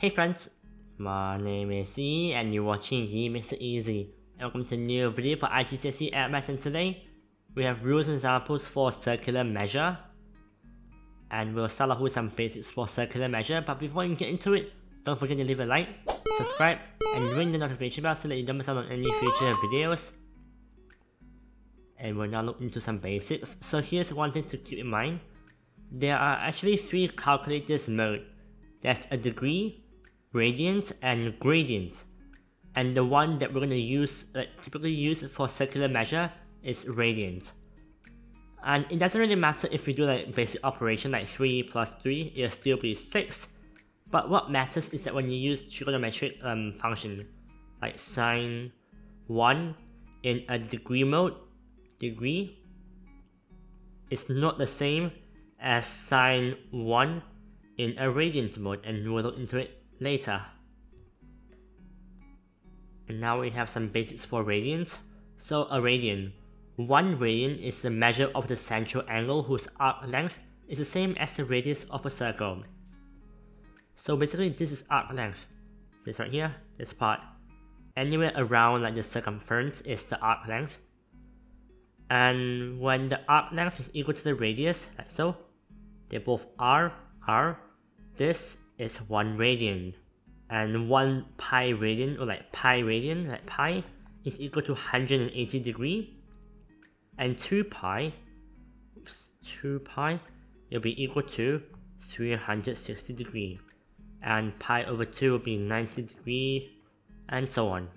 Hey friends, my name is E and you're watching E Makes It Easy. Welcome to a new video for IGCSE Add Maths and today we have rules and examples for circular measure. And we'll start off with some basics for circular measure but before you get into it, don't forget to leave a like, subscribe, and ring the notification bell so that you don't miss out on any future videos. And we'll now look into some basics. So here's one thing to keep in mind. There are actually three calculators mode. There's a degree, radians, and gradient. And the one that we're going to use, like, typically use for circular measure is radians. And it doesn't really matter if we do like basic operation like 3 plus 3, it'll still be 6. But what matters is that when you use trigonometric um, function, like sine 1 in a degree mode, degree is not the same as sine 1 in a radiant mode and we'll look into it later. And now we have some basics for radians. So a radian. One radian is the measure of the central angle whose arc length is the same as the radius of a circle. So basically this is arc length. This right here, this part. Anywhere around like the circumference is the arc length. And when the arc length is equal to the radius, like so, they both are r. This is 1 radian. And 1 pi radian, or like pi radian, like pi, is equal to 180 degree. And 2 pi, oops, 2 pi, will be equal to 360 degree. And pi over 2 will be 90 degree, and so on.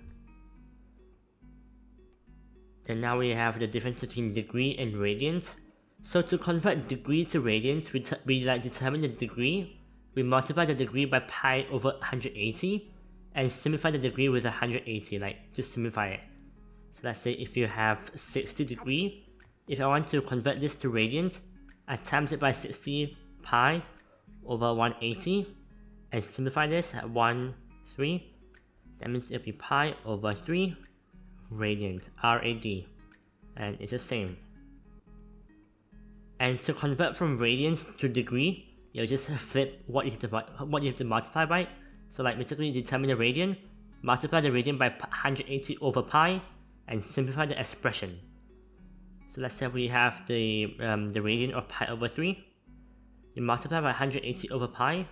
Then now we have the difference between degree and radians. So to convert degree to radians, we, we like determine the degree, we multiply the degree by pi over 180, and simplify the degree with 180, like just simplify it. So let's say if you have 60 degree, if I want to convert this to radiant, I times it by 60 pi over 180, and simplify this at 1, 3, that means it'll be pi over 3 radiant, RAD, and it's the same. And to convert from radians to degree, you'll just flip what you have to what you have to multiply by. So like basically determine the radian, multiply the radian by 180 over pi, and simplify the expression. So let's say we have the um, the radian of pi over 3. You multiply by 180 over pi,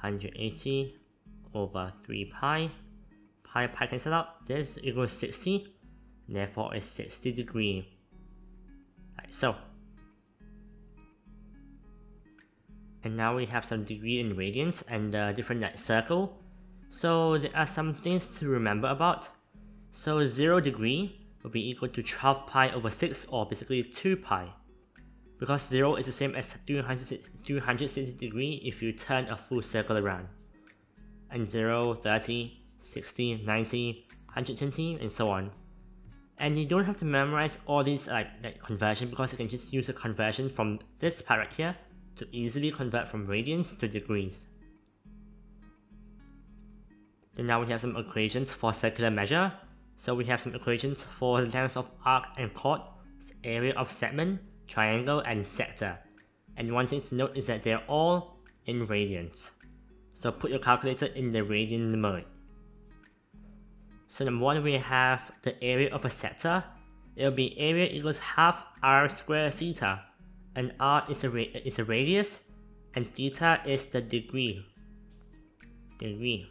180 over 3 pi, pi pi cancel out, this equals 60, therefore it's 60 degree. Like so. And now we have some degree in radians and a different circle. So there are some things to remember about. So 0 degree will be equal to 12 pi over 6 or basically 2 pi. Because 0 is the same as 360 degree if you turn a full circle around. And 0, 30, 60, 90, 120 and so on. And you don't have to memorize all these like, like conversion because you can just use a conversion from this part right here to easily convert from radians to degrees. Then now we have some equations for circular measure. So we have some equations for the length of arc and chord, area of segment, triangle, and sector. And one thing to note is that they're all in radians. So put your calculator in the radian mode. So number one, we have the area of a sector. It'll be area equals half r squared theta and r is a, is a radius, and theta is the degree. Degree.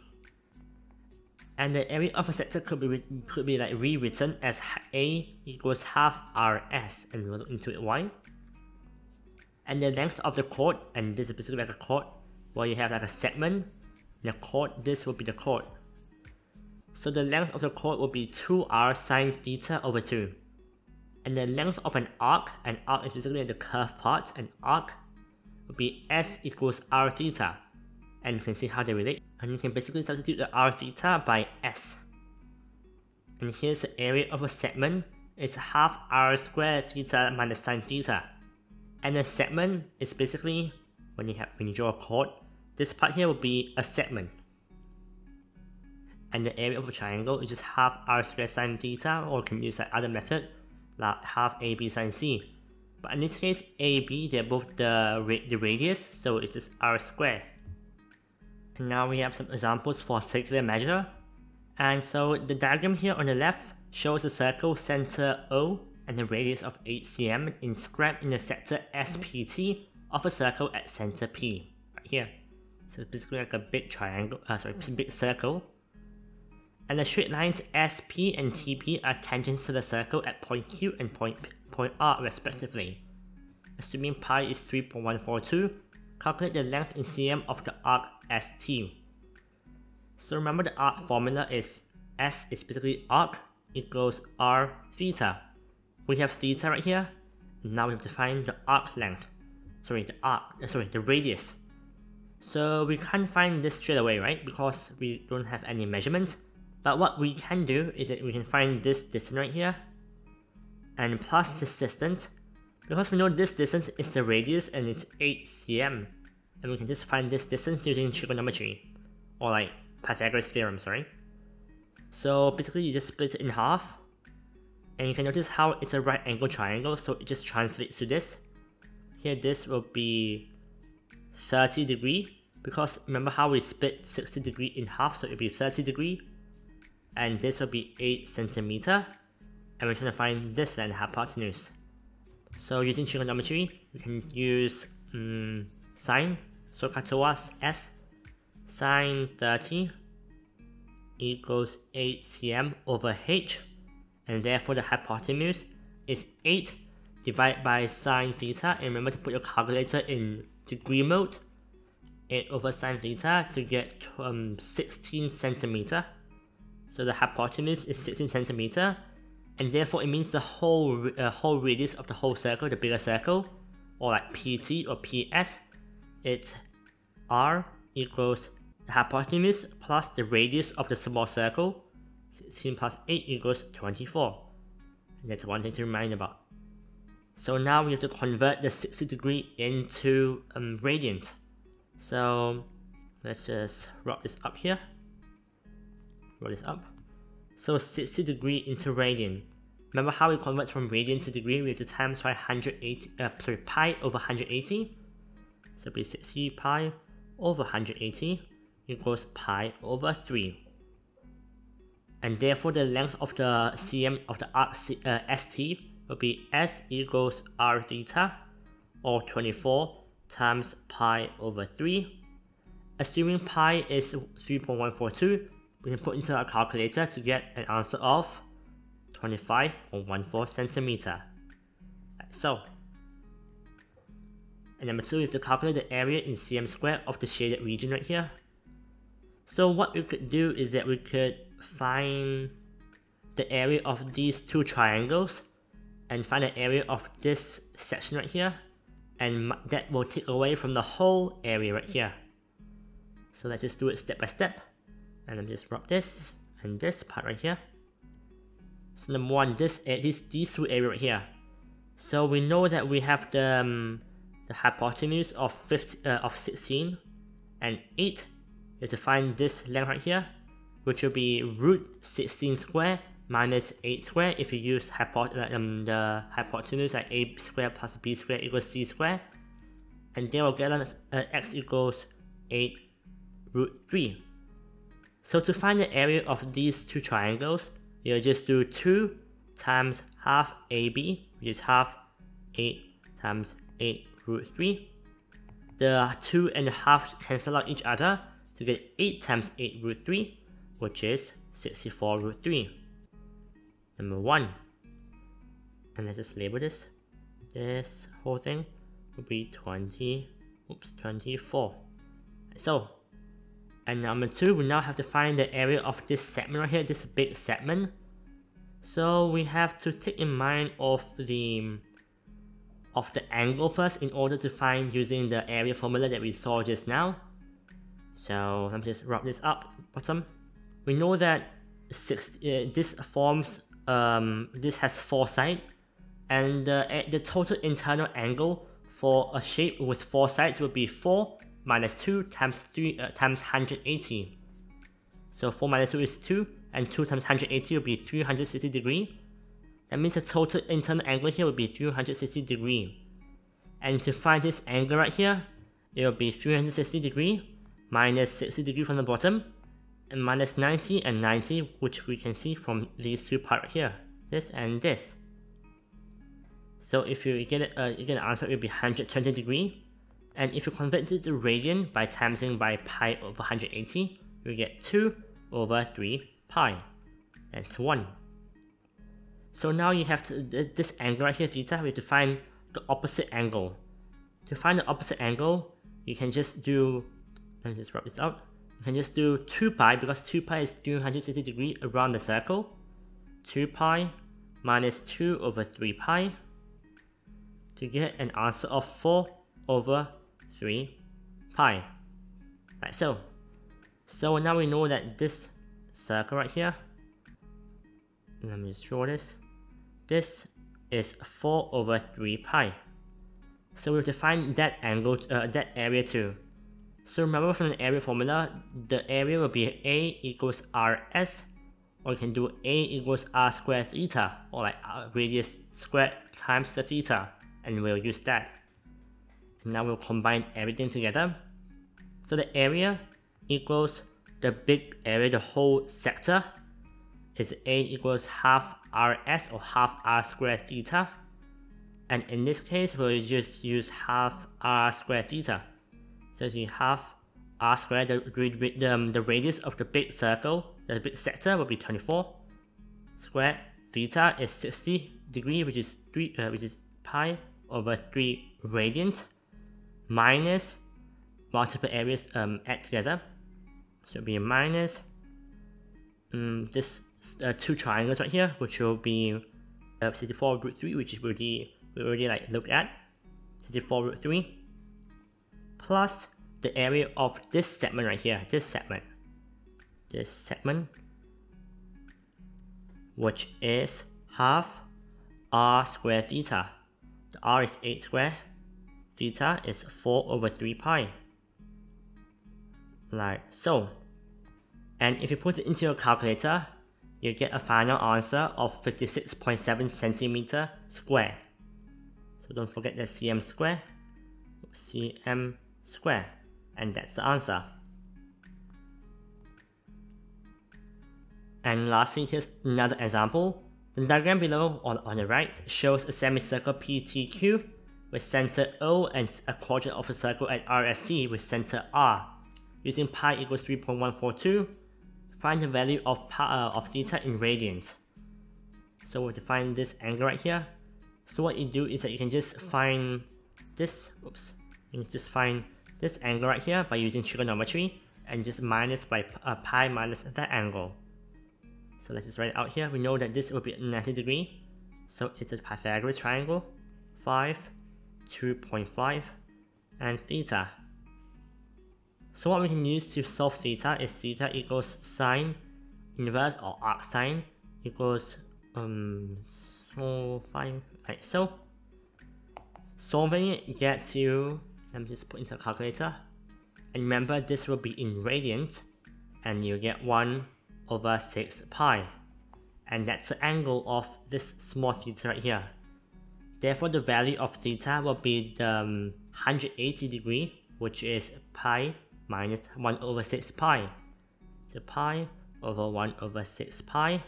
And the area of a sector could be could be like rewritten as a equals half rs, and we'll look into it why. And the length of the chord, and this is basically like a chord, where you have like a segment, the chord, this will be the chord. So the length of the chord will be 2r sine theta over 2 and the length of an arc, an arc is basically the curved part, an arc would be s equals r theta. And you can see how they relate. And you can basically substitute the r theta by s. And here's the area of a segment. It's half r squared theta minus sine theta. And the segment is basically, when you have when you draw a chord, this part here will be a segment. And the area of a triangle is just half r squared sine theta, or you can use that other method, like half AB sine C. But in this case, AB, they're both the, the radius, so it's just R squared. And now we have some examples for circular measure. And so the diagram here on the left shows a circle center O and the radius of 8 cm inscribed in the sector SPT of a circle at center P, right here. So it's basically like a big triangle, uh, sorry, big circle. And the straight lines SP and TP are tangents to the circle at point Q and point, point R respectively. Assuming pi is 3.142, calculate the length in cm of the arc ST. So remember the arc formula is S is basically arc equals R theta. We have theta right here. Now we have to find the arc length. Sorry, the arc, uh, sorry, the radius. So we can't find this straight away, right? Because we don't have any measurement. But what we can do is that we can find this distance right here. And plus this distance. Because we know this distance is the radius and it's 8 cm and we can just find this distance using trigonometry. Or like Pythagoras theorem, sorry. So basically you just split it in half. And you can notice how it's a right angle triangle so it just translates to this. Here this will be 30 degree. Because remember how we split 60 degree in half so it will be 30 degree and this will be 8 centimeter. And we're trying to find this length hypotenuse. So using trigonometry, we can use um, sine, so us s, sine 30 equals 8 cm over h, and therefore the hypotenuse is 8 divided by sine theta, and remember to put your calculator in degree mode, 8 over sine theta to get um, 16 centimeter. So the hypotenuse is 16 centimeter, and therefore it means the whole uh, whole radius of the whole circle, the bigger circle, or like PT or PS, it's R equals the hypotenuse plus the radius of the small circle, 16 plus 8 equals 24. And that's one thing to remind about. So now we have to convert the 60 degree into um, radiant. So let's just rub this up here. Roll this up. So 60 degree into radian. Remember how we convert from radian to degree? We have to times by 180, uh, sorry, pi over 180. So it'll be 60 pi over 180 equals pi over 3. And therefore the length of the cm of the arc uh, st will be s equals r theta or 24 times pi over 3. Assuming pi is 3.142, we can put into our calculator to get an answer of 25.14 centimeter. So. And number two, we have to calculate the area in cm squared of the shaded region right here. So what we could do is that we could find the area of these two triangles and find the area of this section right here and that will take away from the whole area right here. So let's just do it step by step and me just rub this and this part right here. So number one, this, this these two area right here. So we know that we have the um, the hypotenuse of 50, uh, of 16 and 8. You have to find this length right here, which will be root 16 square minus 8 square if you use hypot uh, um, the hypotenuse like a square plus b square equals c square. And then we'll get uh, x equals 8 root 3. So to find the area of these two triangles, you'll just do 2 times half AB, which is half 8 times 8 root 3. The 2 and a half cancel out each other to get 8 times 8 root 3, which is 64 root 3. Number 1. And let's just label this. This whole thing will be 20, oops, 24. So and number two, we now have to find the area of this segment right here, this big segment. So we have to take in mind of the of the angle first in order to find using the area formula that we saw just now. So let me just wrap this up bottom. We know that six, uh, this forms um, this has four sides and uh, the total internal angle for a shape with four sides will be 4 minus 2 times 3 uh, times 180. So 4 minus 2 is 2, and 2 times 180 will be 360 degree. That means the total internal angle here will be 360 degree. And to find this angle right here, it will be 360 degree minus 60 degree from the bottom, and minus 90 and 90, which we can see from these two parts here, this and this. So if you get it, uh, you get an answer, it will be 120 degree. And if you convert it to radian by timesing by pi over 180, you get 2 over 3 pi. That's 1. So now you have to, this angle right here, theta, we have to find the opposite angle. To find the opposite angle, you can just do, let me just rub this out. You can just do 2 pi, because 2 pi is 360 degree around the circle. 2 pi minus 2 over 3 pi to get an answer of 4 over 3 pi. Like so. So now we know that this circle right here, let me just draw this, this is 4 over 3 pi. So we have to find that angle, uh, that area too. So remember from the area formula, the area will be A equals RS, or you can do A equals R squared theta, or like uh, radius squared times the theta, and we'll use that. Now we'll combine everything together. So the area equals the big area, the whole sector, is A equals half RS or half R squared theta. And in this case, we'll just use half R squared theta. So we half R squared, the, the, um, the radius of the big circle, the big sector will be 24 squared. Theta is 60 degree, which is 3, uh, which is pi over 3 radian minus multiple areas um, add together. So it'll be minus um, this uh, two triangles right here, which will be uh, 64 root 3, which is already, we already like looked at, 64 root 3, plus the area of this segment right here, this segment, this segment, which is half r squared theta. The r is 8 squared, theta is 4 over 3 pi. Like so. And if you put it into your calculator, you get a final answer of 56.7 centimeter square. So don't forget the cm square, cm square, and that's the answer. And lastly, here's another example. The diagram below on, on the right shows a semicircle PTQ with center O and a quadrant of a circle at RST with center R. Using pi equals 3.142, find the value of, pi, uh, of theta in radians. So we'll define this angle right here. So what you do is that you can just find this, oops, you can just find this angle right here by using trigonometry and just minus by uh, pi minus that angle. So let's just write it out here. We know that this will be 90 degree. So it's a Pythagoras triangle. 5, 2.5, and theta. So what we can use to solve theta is theta equals sine inverse or arcsine equals um so 5 like so. Solving it get to let me just put into a calculator. And remember this will be in radians and you get 1 over 6 pi. And that's the angle of this small theta right here. Therefore, the value of theta will be the um, 180 degree, which is pi minus 1 over 6 pi. So pi over 1 over 6 pi,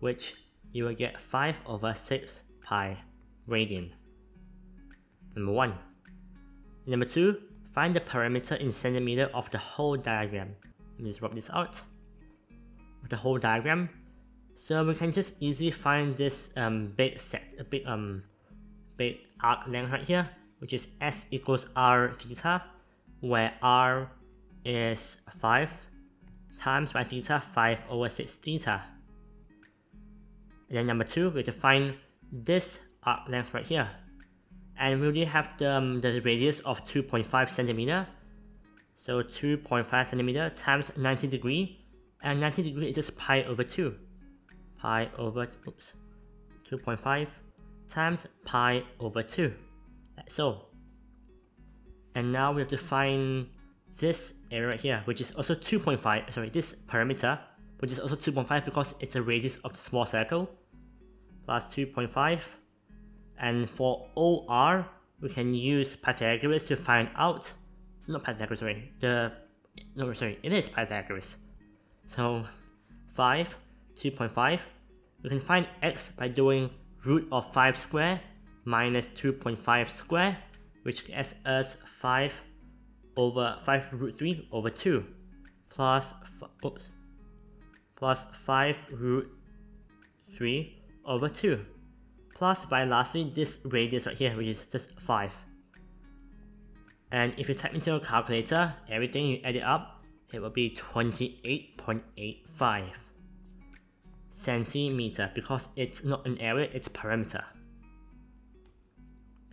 which you will get 5 over 6 pi radian. Number 1. Number 2, find the perimeter in centimeter of the whole diagram. Let me just rub this out the whole diagram. So we can just easily find this um, big set, a big um, big arc length right here, which is s equals r theta, where r is 5 times by theta 5 over 6 theta. And then number 2, we define this arc length right here. And we already have the, um, the radius of 2.5 centimeter. So 2.5 centimeter times 90 degree and 90 degree is just pi over 2. Pi over, oops, 2.5 times pi over 2, like so. And now we have to find this area right here, which is also 2.5, sorry, this parameter, which is also 2.5 because it's a radius of the small circle, plus 2.5. And for OR, we can use Pythagoras to find out, not Pythagoras, sorry, the no sorry, it is Pythagoras. So 5, 2.5, we can find x by doing root of 5 square minus 2.5 square, which gets us 5 over 5 root 3 over 2 plus, oops, plus 5 root 3 over 2 plus by lastly this radius right here which is just 5 and if you type into a calculator everything you add it up it will be 28.85 centimeter because it's not an area it's perimeter.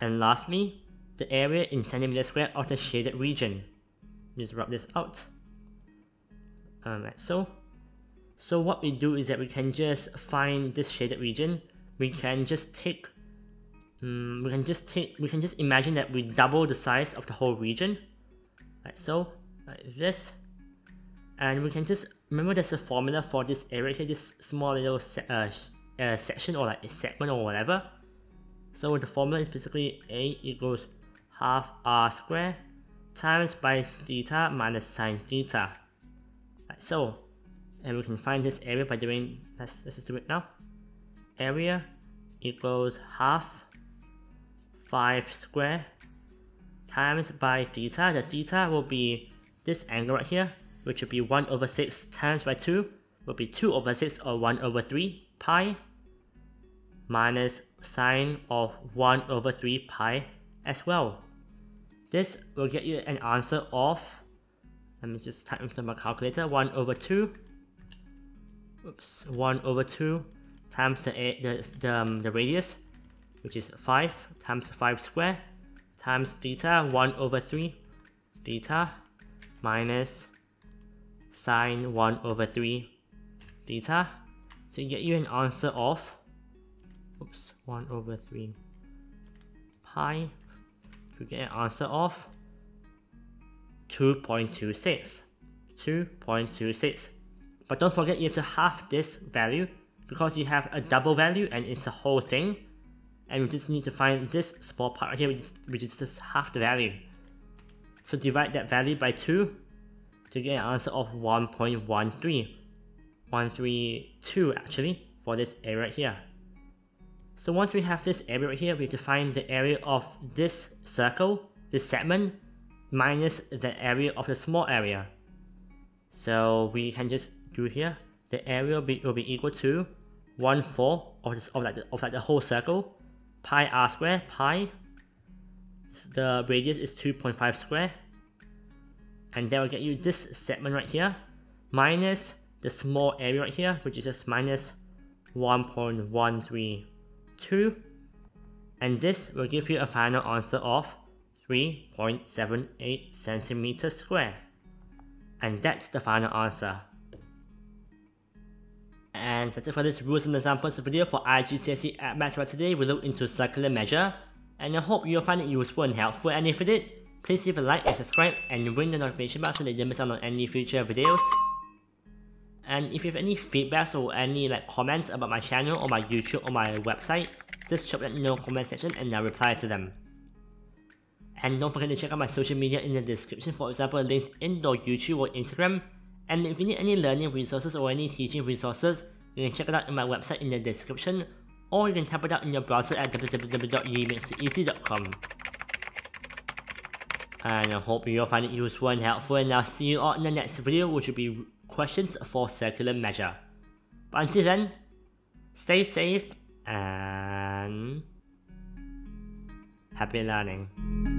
And lastly the area in centimeter square of the shaded region. Just rub this out. Um, like so so what we do is that we can just find this shaded region. We can just take um, we can just take we can just imagine that we double the size of the whole region. Like so like this and we can just remember there's a formula for this area here this small little se uh, uh, section or like a segment or whatever. So the formula is basically a equals half r square times by theta minus sine theta. Like so and we can find this area by doing let's, let's just do it now. Area equals half 5 square times by theta. The theta will be this angle right here, which would be 1 over 6 times by 2, would be 2 over 6 or 1 over 3 pi minus sine of 1 over 3 pi as well. This will get you an answer of, let me just type into my calculator, 1 over 2, oops, 1 over 2 times the, the, the, um, the radius, which is 5 times 5 square, times theta 1 over 3, theta minus sine 1 over 3 theta to get you an answer of oops 1 over 3 pi to get an answer of 2.26 2.26 but don't forget you have to half this value because you have a double value and it's a whole thing. And we just need to find this small part right here which is, which is just half the value. So divide that value by 2 to get an answer of 1.13 132 actually for this area right here. So once we have this area right here we define the area of this circle this segment minus the area of the small area. So we can just do here. The area will be, will be equal to 1 4 of, this, of, like the, of like the whole circle pi r square pi. The radius is 2.5 square and that will get you this segment right here minus the small area right here which is just minus 1.132 and this will give you a final answer of 3.78 centimeters square and that's the final answer and that's it for this rules and examples video for IGCSE Add Maths for today. We look into circular measure. And I hope you'll find it useful and helpful. And if you did, please leave a like and subscribe and ring the notification bell so that you don't miss out on any future videos. And if you have any feedbacks or any like comments about my channel or my YouTube or my website, just drop that in the comment section and I'll reply to them. And don't forget to check out my social media in the description, for example LinkedIn or YouTube or Instagram. And if you need any learning resources or any teaching resources, you can check it out in my website in the description, or you can type it out in your browser at www.yimakesiteasy.com. And I hope you'll find it useful and helpful, and I'll see you all in the next video, which will be questions for circular measure. But until then, stay safe and happy learning.